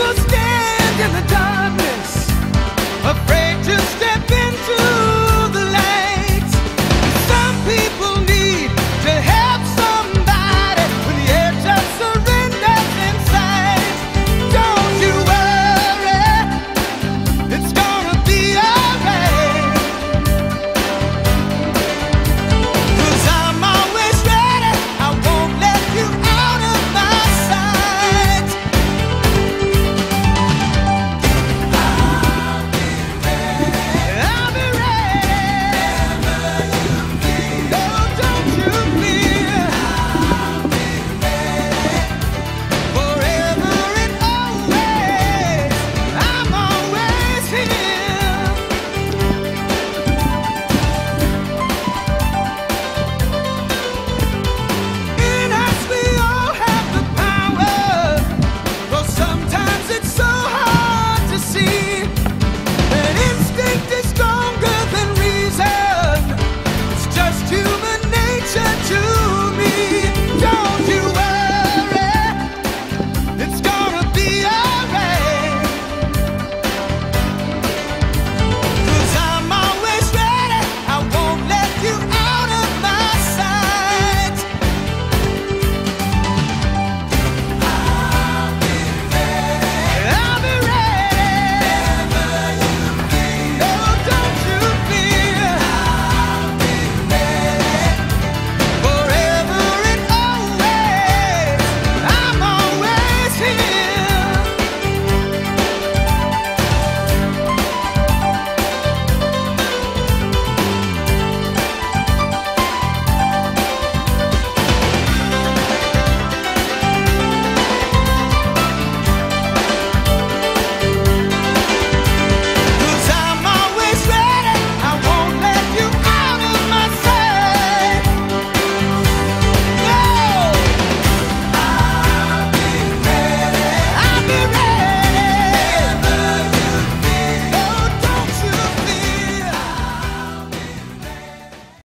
never stand in the dark.